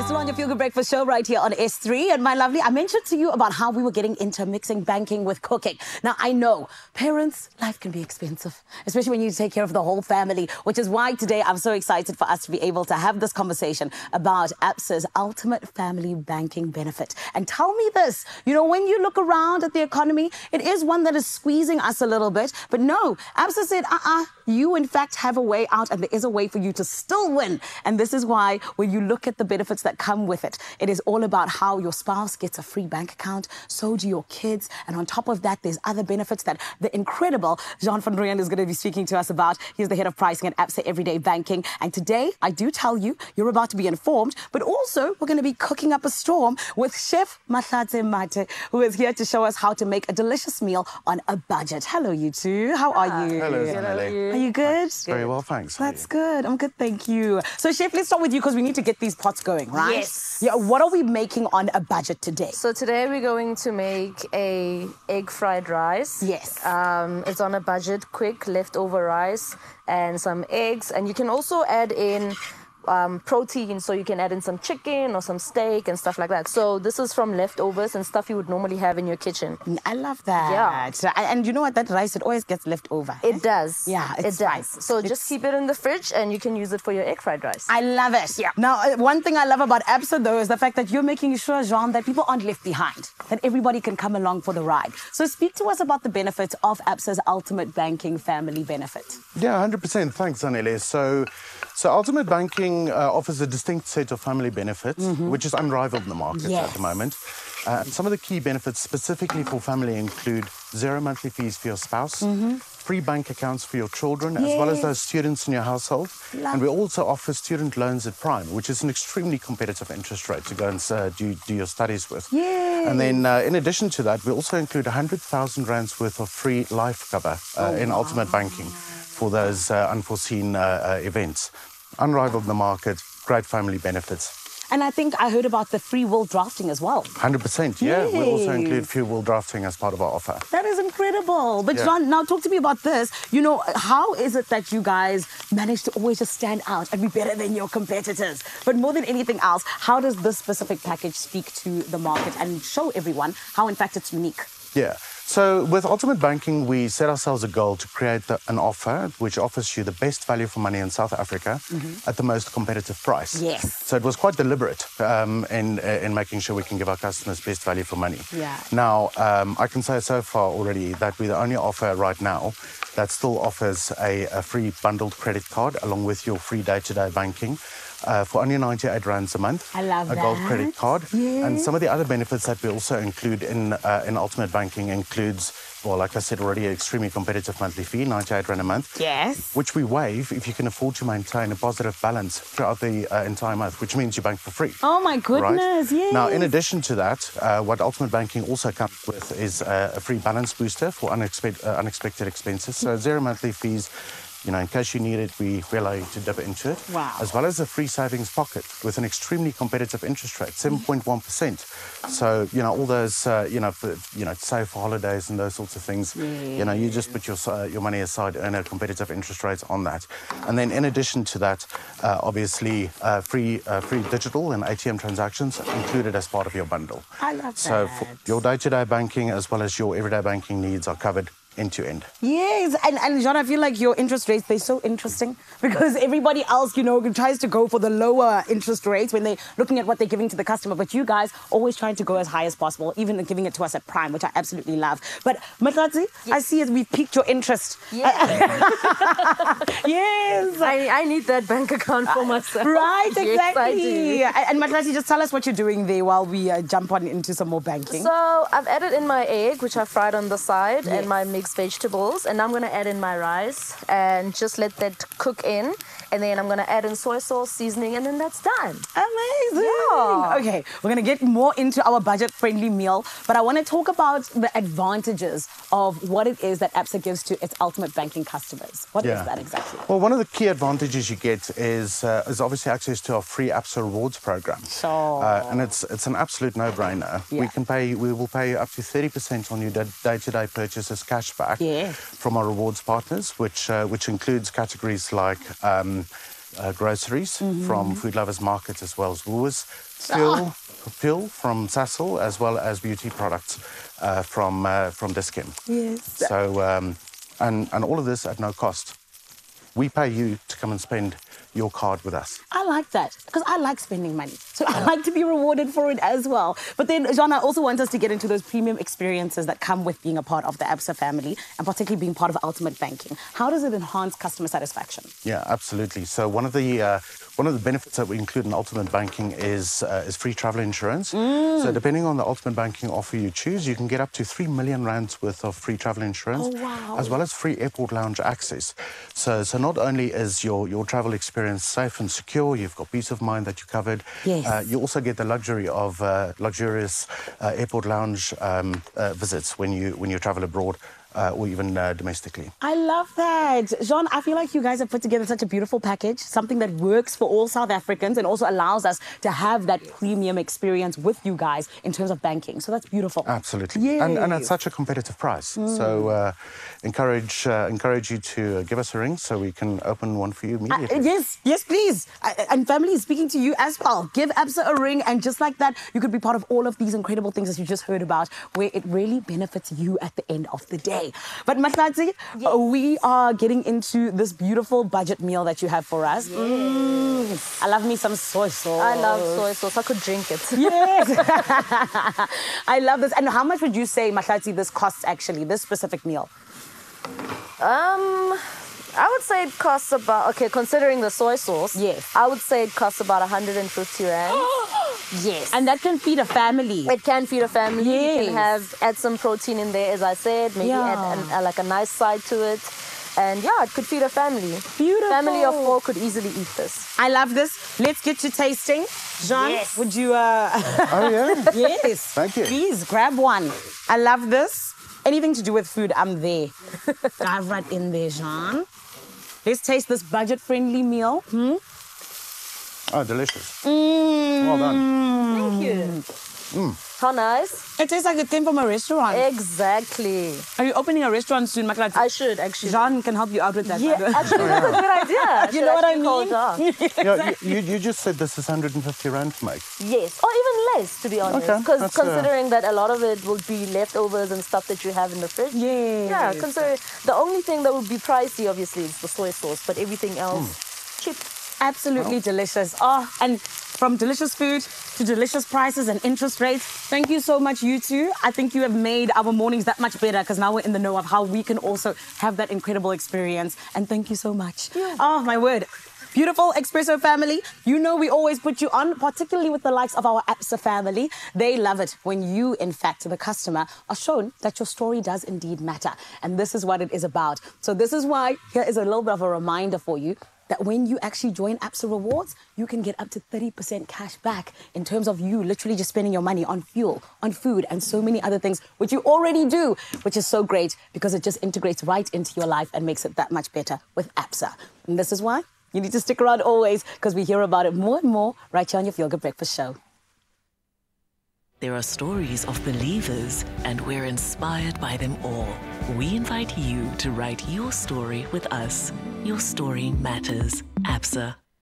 You're still on your Feel Good Breakfast show right here on S3. And my lovely, I mentioned to you about how we were getting into mixing banking with cooking. Now, I know parents, life can be expensive, especially when you take care of the whole family, which is why today I'm so excited for us to be able to have this conversation about ABSA's ultimate family banking benefit. And tell me this, you know, when you look around at the economy, it is one that is squeezing us a little bit. But no, ABSA said, uh-uh, you in fact have a way out and there is a way for you to still win. And this is why when you look at the benefits that come with it, it is all about how your spouse gets a free bank account, so do your kids. And on top of that, there's other benefits that the incredible Jean van Rooyen is going to be speaking to us about. He's the head of pricing at ABSA Everyday Banking. And today, I do tell you, you're about to be informed, but also we're going to be cooking up a storm with Chef Mahlatse Mathe, who is here to show us how to make a delicious meal on a budget. Hello, you two. How are you? Hello, Are you good? Very well, thanks. That's good. I'm good, thank you. So, Chef, let's start with you because we need to get these pots going, right? Yes. Yeah. What are we making on a budget today? So today we're going to make a egg fried rice. Yes. Um, it's on a budget, quick leftover rice and some eggs, and you can also add in um, protein, so you can add in some chicken or some steak and stuff like that. So this is from leftovers and stuff you would normally have in your kitchen. I love that. Yeah. And you know what? That rice, it always gets left over. It does. Yeah, it does. fine. So It's- just keep it in the fridge, and you can use it for your egg fried rice. I love it. Yeah. Now, uh, one thing I love about ABSA, though, is the fact that you're making sure, Jean, that people aren't left behind, that everybody can come along for the ride. So speak to us about the benefits of ABSA's ultimate banking family benefit. Yeah, 100%. Thanks, Anele. So, so Ultimate Banking uh, offers a distinct set of family benefits, which is unrivaled in the market at the moment. Uh, some of the key benefits specifically for family include zero monthly fees for your spouse, free bank accounts for your children, as well as those students in your household. Love and we also offer student loans at Prime, which is an extremely competitive interest rate to go and uh, do, do your studies with. And then, uh, in addition to that, we also include 100,000 rands worth of free life cover uh, in Ultimate Banking for those uh, unforeseen events. Unrivaled in the market, great family benefits. And I think I heard about the free will drafting as well. 100%, yeah. We also include free will drafting as part of our offer. That is incredible. But Yeah. Jean, now talk to me about this. You know, how is it that you guys manage to always just stand out and be better than your competitors? But more than anything else, how does this specific package speak to the market and show everyone how, in fact, it's unique? Yeah. So with Ultimate Banking, we set ourselves a goal to create the, an offer which offers you the best value for money in South Africa at the most competitive price. Yes. So it was quite deliberate um, in in making sure we can give our customers best value for money. Yeah. Now um, I can say so far already that we're the only offer right now that still offers a, a free bundled credit card along with your free day-to-day banking. Uh, for only 98 rands a month. I love A gold credit card. And some of the other benefits that we also include in uh, in Ultimate Banking includes, well, like I said already, an extremely competitive monthly fee, 98 rand a month, Yes. which we waive if you can afford to maintain a positive balance throughout the uh, entire month, which means you bank for free. Oh my goodness, yes. Now, in addition to that, uh, what Ultimate Banking also comes with is uh, a free balance booster for unexpected, uh, unexpected expenses. So zero monthly fees. You know, in case you need it, we we allow you to dip into it. Wow. As well as a free savings pocket with an extremely competitive interest rate, 7.1%. So, you know, all those, uh, you know, for, you know, save for holidays and those sorts of things. You know, you just put your, uh, your money aside, earn a competitive interest rate on that. And then in addition to that, uh, obviously, uh, free, uh, free digital and ATM transactions included as part of your bundle. I love So that. your day-to-day banking as well as your everyday banking needs are covered end to end. Yes, and, and Jean, I feel like your interest rates, they're so interesting because everybody else, you know, tries to go for the lower interest rates when they're looking at what they're giving to the customer. But you guys always trying to go as high as possible, even giving it to us at Prime, which I absolutely love. But Mahlatse, I see as we've piqued your interest. Yes. Yes. I, I need that bank account for myself. Right, Yes, I exactly. do. and and Mahlatse, just tell us what you're doing there while we uh, jump on into some more banking. So I've added in my egg, which I fried on the side, Yes. and my mixed vegetables, and I'm gonna add in my rice and just let that cook in, and then I'm gonna add in soy sauce, seasoning, and then that's done. Amazing. Yeah. Okay, we're going to get more into our budget friendly meal, but I want to talk about the advantages of what it is that ABSA gives to its ultimate banking customers. What is that exactly? Well, one of the key advantages you get is uh, is obviously access to our free ABSA rewards program. Sure. Uh, and it's it's an absolute no-brainer. Yeah. We can pay we will pay you up to 30% on your day-to-day purchases cashback Yeah. from our rewards partners, which uh, which includes categories like um, uh, groceries Mm-hmm. from Food Lovers Market as well as Woolworths, Ah. fuel, fuel from Sasol, as well as beauty products uh, from uh, from Dis-Chem. Yes. So, um, and, and all of this at no cost. We pay you to come and spend your card with us. I like that because I like spending money. So I like to be rewarded for it as well. But then, Jean, I also want us to get into those premium experiences that come with being a part of the ABSA family and particularly being part of Ultimate Banking. How does it enhance customer satisfaction? Yeah, absolutely. So one of the uh, one of the benefits that we include in Ultimate Banking is uh, is free travel insurance. Mm. So depending on the Ultimate Banking offer you choose, you can get up to three million rands worth of free travel insurance, Oh, wow. as well as free airport lounge access. So so not only is your your travel experience safe and secure, you've got peace of mind that you're covered. Yes. Uh, you also get the luxury of uh, luxurious uh, airport lounge um, uh, visits when you when you travel abroad uh, or even uh, domestically. I love that. Jean, I feel like you guys have put together such a beautiful package, something that works for all South Africans and also allows us to have that premium experience with you guys in terms of banking. So that's beautiful. Absolutely, and, and at such a competitive price. So, uh, encourage uh, encourage you to uh, give us a ring so we can open one for you Uh, immediately. yes, yes, please. And family is speaking to you as well. Give ABSA a ring, and just like that, you could be part of all of these incredible things that you just heard about, where it really benefits you at the end of the day. But Mahlatse, uh, we are getting into this beautiful budget meal that you have for us. Mm, I love me some soy sauce. I love soy sauce. I could drink it. Yes. I love this. And how much would you say, Mahlatse, this costs actually, this specific meal? Um, I would say it costs about okay, considering the soy sauce. Yes. I would say it costs about 150 rand. Yes. And that can feed a family. It can feed a family. You can have add some protein in there, as I said. Maybe Yeah. add an, uh, like a nice side to it, and yeah, it could feed a family. Beautiful. Family of four could easily eat this. I love this. Let's get to tasting. Jean, Yes. would you? Uh, oh yeah. yes. Thank you. Please grab one. I love this. Anything to do with food, I'm there. Dive right in there, Jean. Let's taste this budget-friendly meal. Hmm? Oh, delicious. Mm. Well done. Thank you. How nice. It tastes like it came from a restaurant. Exactly. Are you opening a restaurant soon, Mahlatse? I should actually. Jean can help you out with that. Yeah, by the way. actually, that's a good idea. You should know what I actually call mean? Jean. Yeah, you, you, you just said this is 150 rand to make. Yes, or even less, to be honest. Okay, Because that's, uh, considering that a lot of it will be leftovers and stuff that you have in the fridge. Yes. Yeah, consider the only thing that would be pricey, obviously, is the soy sauce, but everything else, Hmm. cheap. Absolutely delicious. Oh, and from delicious food to delicious prices and interest rates. Thank you so much, you two. I think you have made our mornings that much better because now we're in the know of how we can also have that incredible experience. And thank you so much. Oh, my word. Beautiful Expresso family. You know we always put you on, particularly with the likes of our ABSA family. They love it when you, in fact, the customer, are shown that your story does indeed matter. And this is what it is about. So this is why here is a little bit of a reminder for you that when you actually join ABSA Rewards, you can get up to 30% cash back in terms of you literally just spending your money on fuel, on food, and so many other things, which you already do, which is so great because it just integrates right into your life and makes it that much better with ABSA. And this is why you need to stick around always because we hear about it more and more right here on your Good Breakfast Show. There are stories of believers, and we're inspired by them all. We invite you to write your story with us. Your story matters. ABSA.